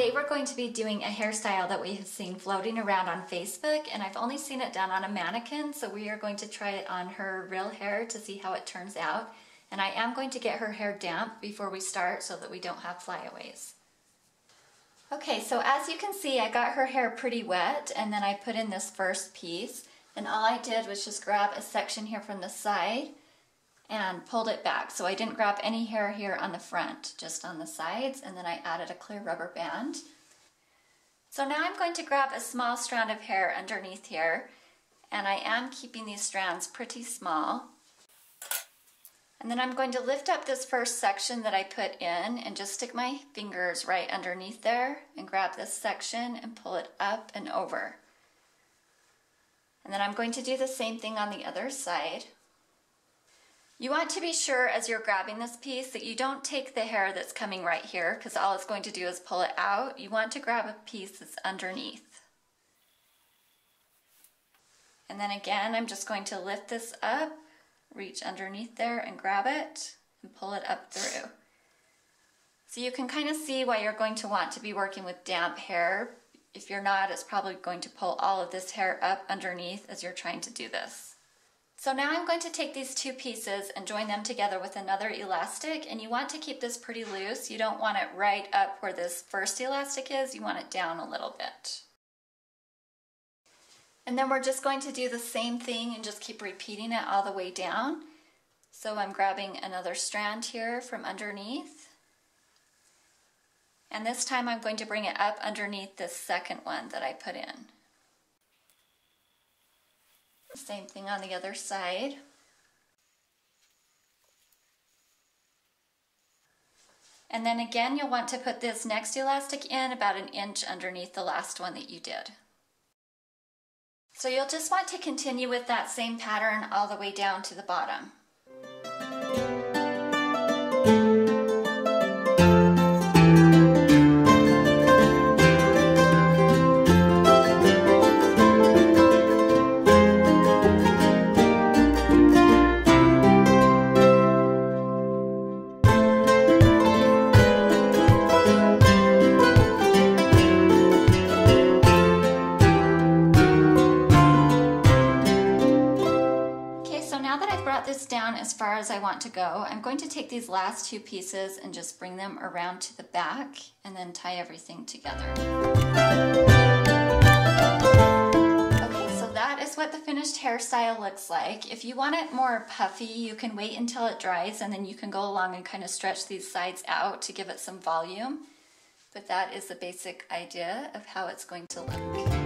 are going to be doing a hairstyle that we have seen floating around on Facebook and I've only seen it done on a mannequin so we are going to try it on her real hair to see how it turns out and I am going to get her hair damp before we start so that we don't have flyaways. Okay, so as you can see I got her hair pretty wet and then I put in this first piece and all I did was just grab a section here from the side and pulled it back. So I didn't grab any hair here on the front, just on the sides, and then I added a clear rubber band. So now I'm going to grab a small strand of hair underneath here, and I am keeping these strands pretty small. And then I'm going to lift up this first section that I put in and just stick my fingers right underneath there and grab this section and pull it up and over. And then I'm going to do the same thing on the other side. You want to be sure as you're grabbing this piece that you don't take the hair that's coming right here because all it's going to do is pull it out. You want to grab a piece that's underneath. And then again, I'm just going to lift this up, reach underneath there and grab it and pull it up through. So you can kind of see why you're going to want to be working with damp hair. If you're not, it's probably going to pull all of this hair up underneath as you're trying to do this. So now I'm going to take these two pieces and join them together with another elastic and you want to keep this pretty loose. You don't want it right up where this first elastic is, you want it down a little bit. And then we're just going to do the same thing and just keep repeating it all the way down. So I'm grabbing another strand here from underneath. And this time I'm going to bring it up underneath this second one that I put in. Same thing on the other side. And then again, you'll want to put this next elastic in about an inch underneath the last one that you did. So you'll just want to continue with that same pattern all the way down to the bottom. As far as I want to go. I'm going to take these last two pieces and just bring them around to the back and then tie everything together. Okay, so that is what the finished hairstyle looks like. If you want it more puffy, you can wait until it dries and then you can go along and kind of stretch these sides out to give it some volume. But that is the basic idea of how it's going to look.